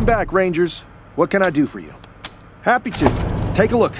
Welcome back, Rangers. What can I do for you? Happy to. Take a look.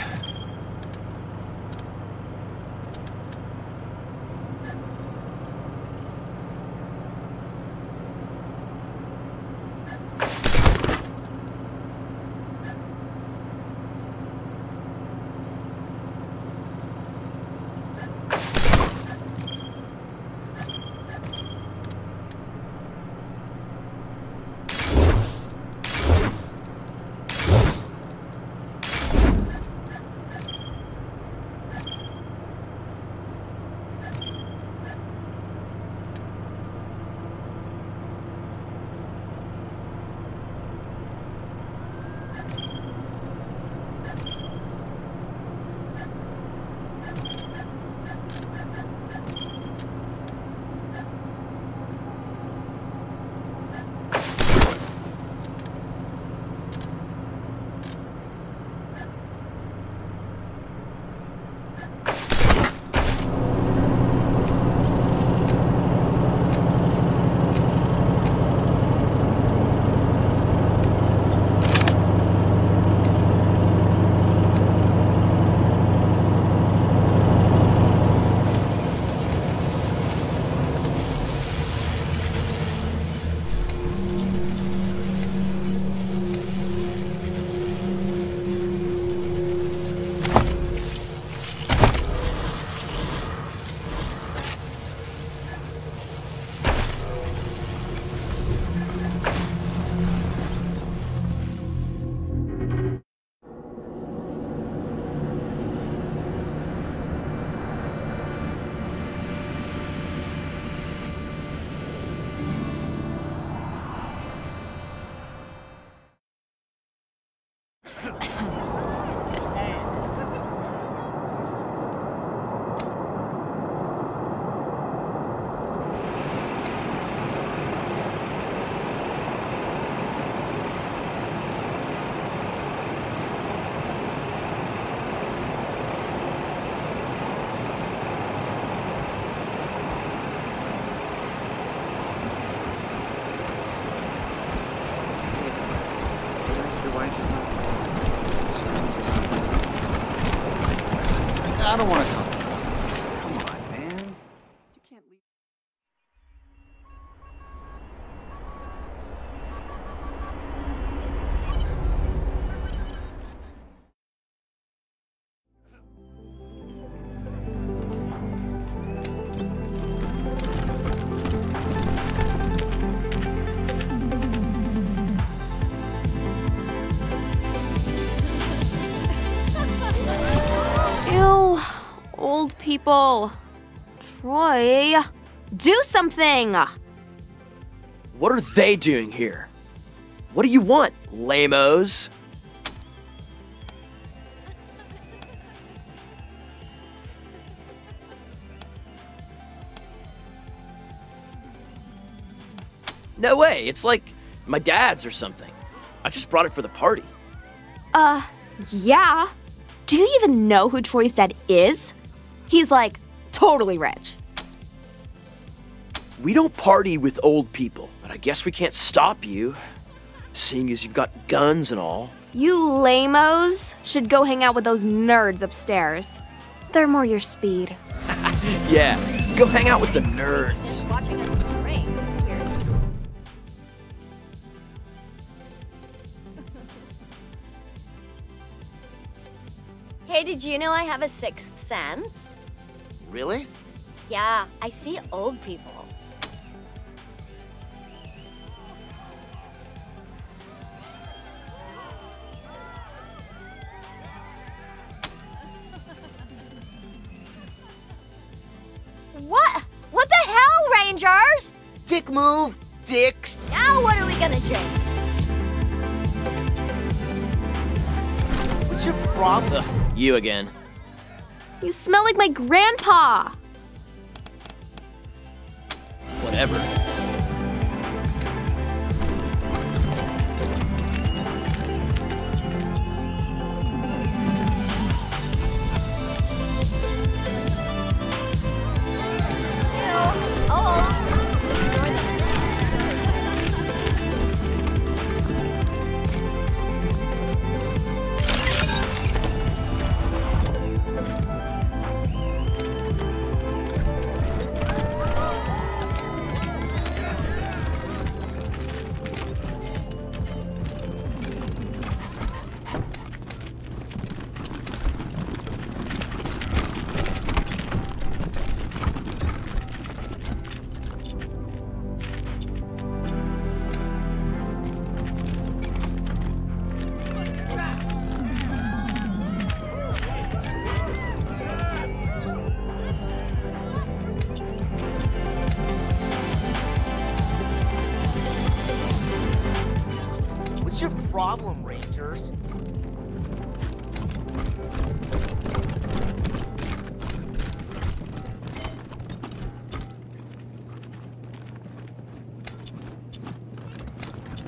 I don't want to people. Troy, do something. What are they doing here? What do you want, lamos? No way, it's like my dad's or something. I just brought it for the party. Uh, yeah. Do you even know who Troy's dad is? He's like totally rich. We don't party with old people, but I guess we can't stop you, seeing as you've got guns and all. You lamos should go hang out with those nerds upstairs. They're more your speed. Yeah, go hang out with the nerds. watching us drink. Weird. Hey, did you know I have a sixth sense? Really? Yeah, I see old people. What? What the hell, Rangers? Dick move, dicks. Now what are we gonna drink? What's your problem? Ugh, you again. You smell like my grandpa. Whatever.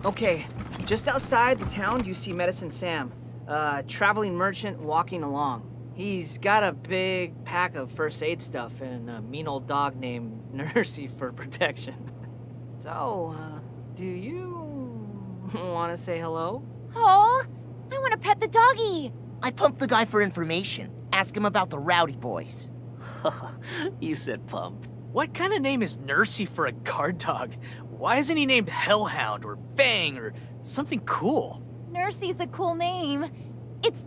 Okay, just outside the town, you see Medicine Sam, a traveling merchant walking along. He's got a big pack of first aid stuff and a mean old dog named Nursey for protection. so, uh, do you want to say hello? Oh, I want to pet the doggy. I pumped the guy for information. Ask him about the rowdy boys. you said pump. What kind of name is Nursey for a guard dog? Why isn't he named Hellhound or Fang or something cool? Nursey's a cool name. It's.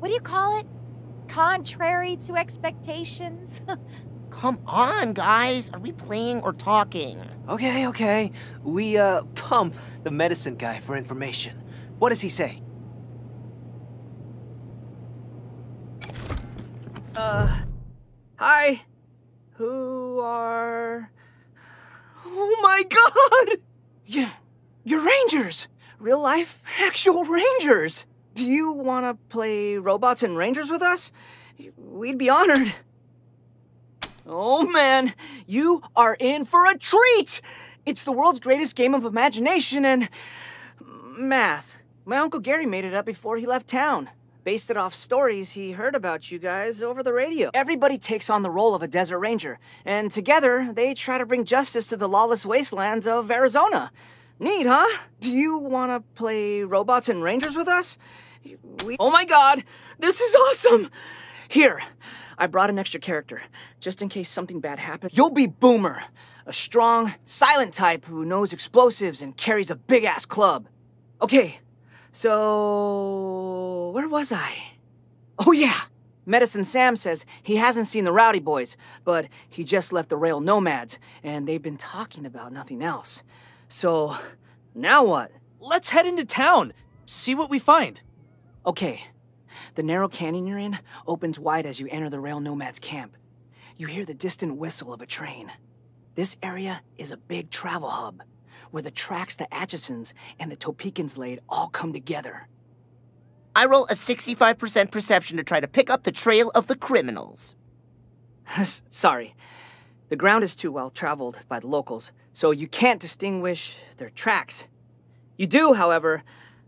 What do you call it? Contrary to expectations? Come on, guys. Are we playing or talking? Okay, okay. We, uh, pump the medicine guy for information. What does he say? Uh, hi. Who are. Oh my god! Yeah, you're Rangers! Real life, actual Rangers! Do you want to play robots and Rangers with us? We'd be honored. Oh man, you are in for a treat! It's the world's greatest game of imagination and. math. My Uncle Gary made it up before he left town. Based it off stories he heard about you guys over the radio. Everybody takes on the role of a desert ranger, and together they try to bring justice to the lawless wastelands of Arizona. Neat, huh? Do you want to play robots and rangers with us? We- oh my god, this is awesome! Here, I brought an extra character, just in case something bad happens. You'll be Boomer, a strong, silent type who knows explosives and carries a big ass club. Okay, so. Where was I? Oh, yeah! Medicine Sam says he hasn't seen the Rowdy Boys, but he just left the Rail Nomads, and they've been talking about nothing else. So, now what? Let's head into town. See what we find. Okay, the narrow canyon you're in opens wide as you enter the Rail Nomads camp. You hear the distant whistle of a train. This area is a big travel hub, where the tracks the Atchisons and the Topekans laid all come together. I roll a 65% perception to try to pick up the trail of the criminals. Sorry, the ground is too well traveled by the locals, so you can't distinguish their tracks. You do, however,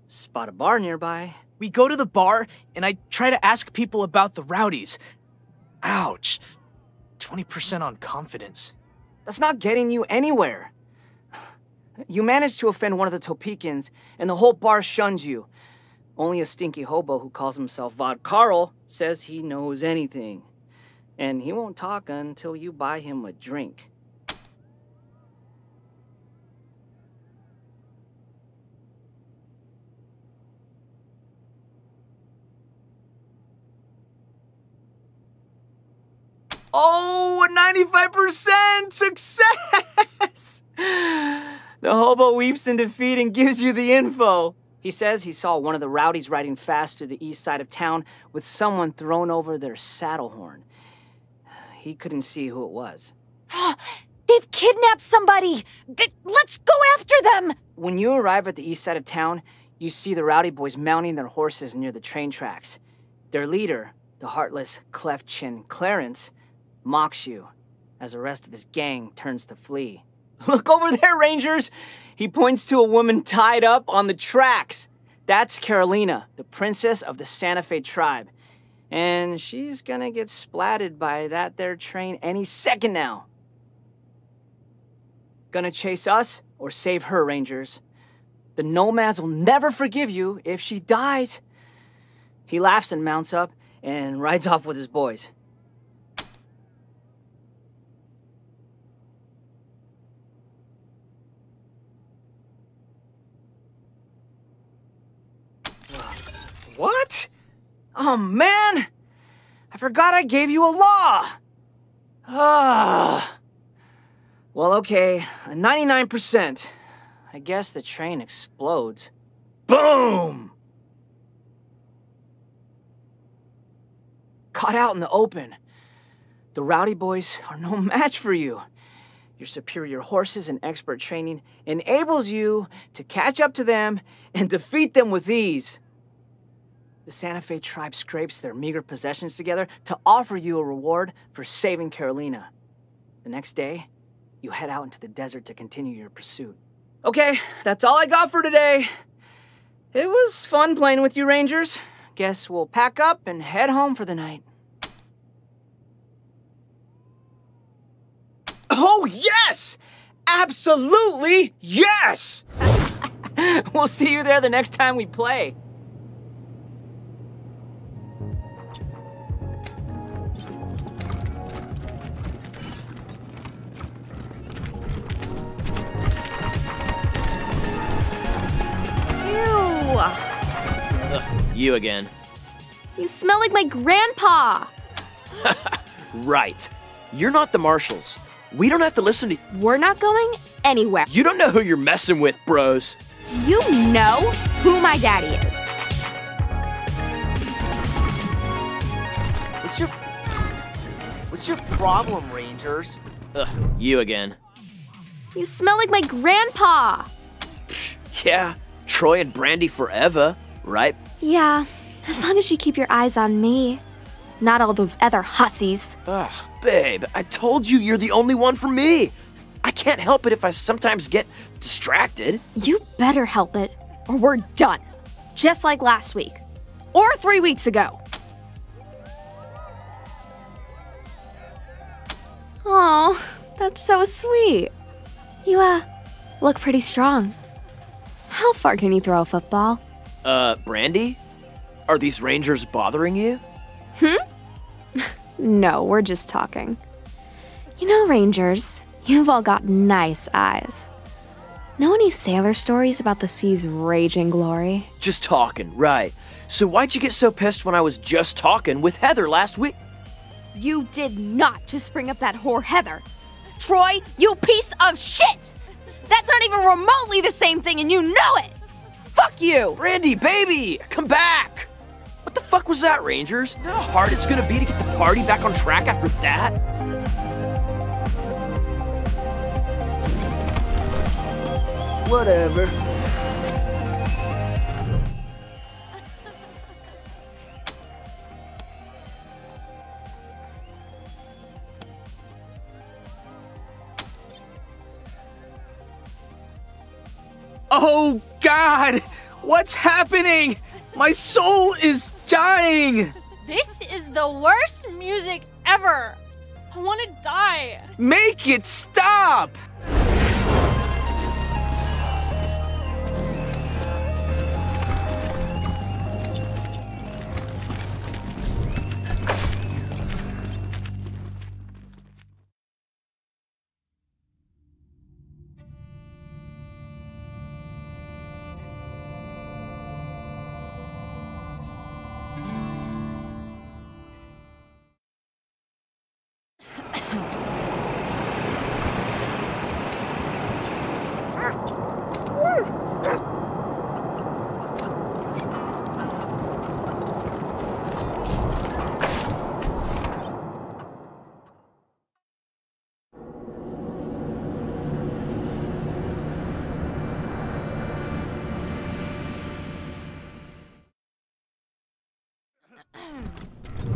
spot a bar nearby. We go to the bar, and I try to ask people about the rowdies. Ouch. 20% on confidence. That's not getting you anywhere. You manage to offend one of the Topekans, and the whole bar shuns you. Only a stinky hobo who calls himself Vod Carl says he knows anything. And he won't talk until you buy him a drink. Oh, a 95% success! The hobo weeps in defeat and gives you the info. He says he saw one of the rowdies riding fast through the east side of town with someone thrown over their saddle horn. He couldn't see who it was. Ah, they've kidnapped somebody! Let's go after them! When you arrive at the east side of town, you see the rowdy boys mounting their horses near the train tracks. Their leader, the heartless, cleft chin Clarence, mocks you as the rest of his gang turns to flee. Look over there, Rangers! He points to a woman tied up on the tracks. That's Carolina, the princess of the Santa Fe tribe. And she's gonna get splatted by that there train any second now. Gonna chase us or save her, Rangers? The Nomads will never forgive you if she dies. He laughs and mounts up and rides off with his boys. What? Oh man! I forgot I gave you a law! Ah. Well, okay, a 99%. I guess the train explodes. Boom! Caught out in the open. The rowdy boys are no match for you. Your superior horses and expert training enables you to catch up to them and defeat them with ease. The Santa Fe tribe scrapes their meager possessions together to offer you a reward for saving Carolina. The next day, you head out into the desert to continue your pursuit. Okay, that's all I got for today. It was fun playing with you, Rangers. Guess we'll pack up and head home for the night. Oh, yes! Absolutely yes! we'll see you there the next time we play. You again. You smell like my grandpa. Right. You're not the marshals. We don't have to listen to We're not going anywhere. You don't know who you're messing with, bros. You know who my daddy is? What's your What's your problem, Rangers? Ugh, you again. You smell like my grandpa. Yeah, Troy and Brandy forever, right? Yeah, as long as you keep your eyes on me. Not all those other hussies. Ugh, babe, I told you you're the only one for me. I can't help it if I sometimes get distracted. You better help it, or we're done. Just like last week. Or three weeks ago. Oh, that's so sweet. You, uh, look pretty strong. How far can you throw a football? Uh, Brandy? Are these rangers bothering you? Hmm? no, we're just talking. You know, Rangers, you've all got nice eyes. Know any sailor stories about the sea's raging glory? Just talking, right. So why'd you get so pissed when I was just talking with Heather last week? You did not just bring up that whore Heather. Troy, you piece of shit! That's not even remotely the same thing, and you know it! Fuck you! Brandy, baby, come back! What the fuck was that, Rangers? You know how hard it's gonna be to get the party back on track after that? Whatever. Oh, God! What's happening? My soul is dying! This is the worst music ever. I want to die. Make it stop!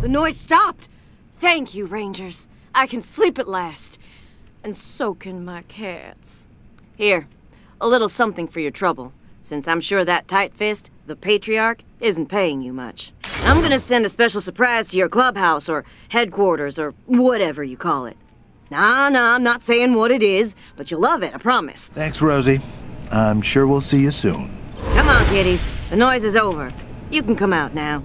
The noise stopped. Thank you, Rangers. I can sleep at last. And so can my cats. Here, a little something for your trouble, since I'm sure that tight fist, the patriarch, isn't paying you much. I'm gonna send a special surprise to your clubhouse or headquarters or whatever you call it. Nah, nah, I'm not saying what it is, but you'll love it, I promise. Thanks, Rosie. I'm sure we'll see you soon. Come on, kiddies. The noise is over. You can come out now.